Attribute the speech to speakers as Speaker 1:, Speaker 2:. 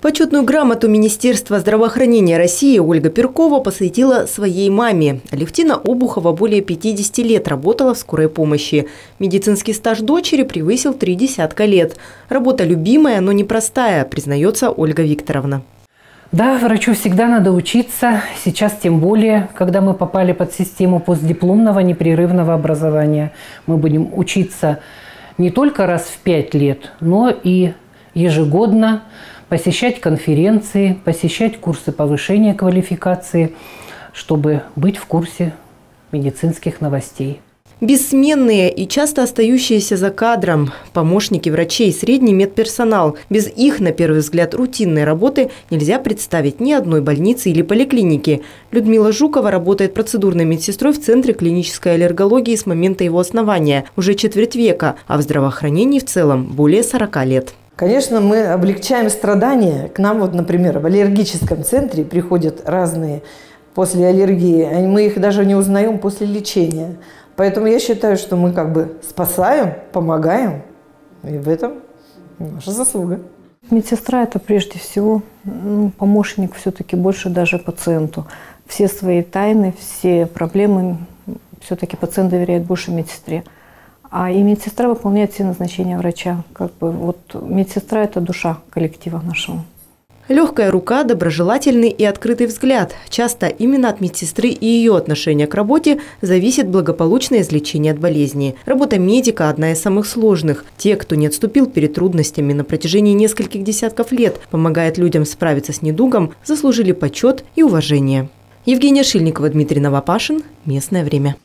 Speaker 1: Почетную грамоту Министерства здравоохранения России Ольга Перкова посвятила своей маме. Алевтина Обухова более 50 лет работала в скорой помощи. Медицинский стаж дочери превысил три десятка лет. Работа любимая, но непростая, признается Ольга Викторовна.
Speaker 2: Да, врачу всегда надо учиться. Сейчас тем более, когда мы попали под систему постдипломного непрерывного образования. Мы будем учиться не только раз в пять лет, но и ежегодно посещать конференции, посещать курсы повышения квалификации, чтобы быть в курсе медицинских новостей.
Speaker 1: Бессменные и часто остающиеся за кадром помощники врачей, средний медперсонал. Без их, на первый взгляд, рутинной работы нельзя представить ни одной больницы или поликлиники. Людмила Жукова работает процедурной медсестрой в Центре клинической аллергологии с момента его основания, уже четверть века, а в здравоохранении в целом более 40 лет.
Speaker 3: Конечно, мы облегчаем страдания. К нам вот, например, в аллергическом центре приходят разные после аллергии. Мы их даже не узнаем после лечения. Поэтому я считаю, что мы как бы спасаем, помогаем. И в этом наша заслуга.
Speaker 4: Медсестра – это прежде всего ну, помощник все-таки больше даже пациенту. Все свои тайны, все проблемы все-таки пациент доверяет больше медсестре. А и медсестра выполняет все назначения врача. Как бы вот медсестра – это душа коллектива нашего.
Speaker 1: Легкая рука, доброжелательный и открытый взгляд. Часто именно от медсестры и ее отношения к работе зависит благополучное излечение от болезни. Работа медика – одна из самых сложных. Те, кто не отступил перед трудностями на протяжении нескольких десятков лет, помогает людям справиться с недугом, заслужили почет и уважение. Евгения Шильникова, Дмитрий Новопашин. Местное время.